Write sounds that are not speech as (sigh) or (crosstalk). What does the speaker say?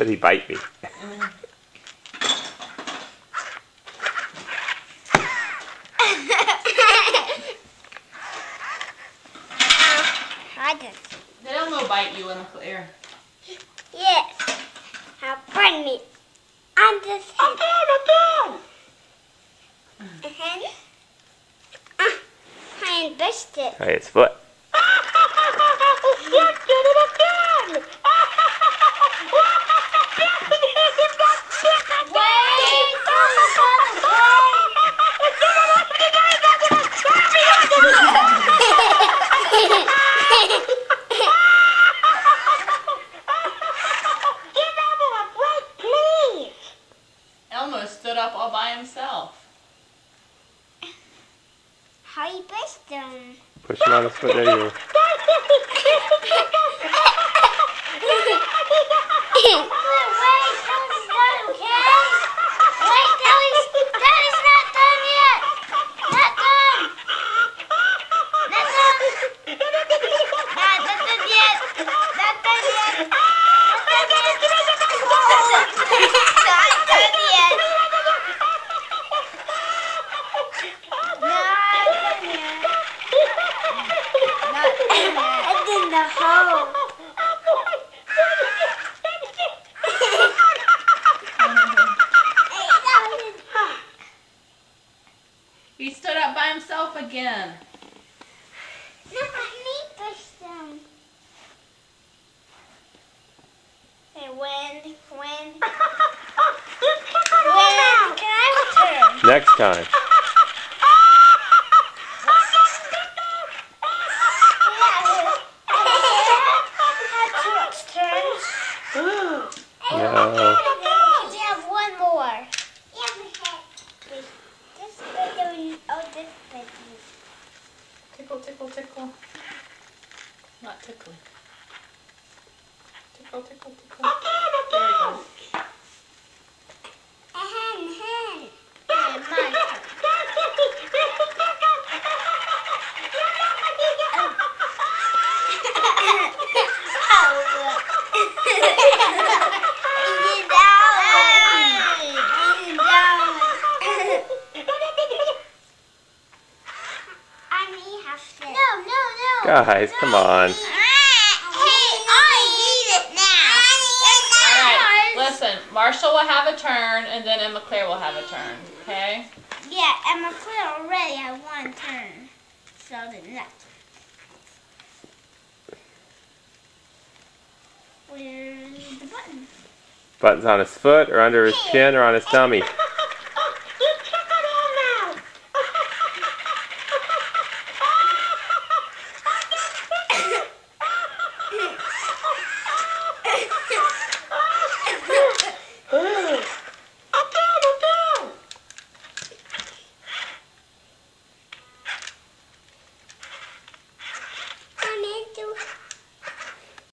say? Said he bite me. I just, They don't go bite you in the clear. yes. How funny. I'm just again, again. Ah, I embraced it. Hey, it's foot. Up all by himself. How you push them? Push him on his foot. There you go. (laughs) He stood up by himself again. No, me push them. Hey, when, when, (laughs) when can I return? Next time. (gasps) No. We have one more. This video, oh, this video. Tickle, tickle, tickle. Not tickling. Tickle, tickle, tickle. There we go. Hen, hen. And my turn. No, no, no. Guys, come on. Alright, listen. Marshall will have a turn, and then Emma Claire will have a turn. Okay? Yeah, Emma Claire already had one turn. So the next. Where's the button? Buttons on his foot or under his chin or on his tummy.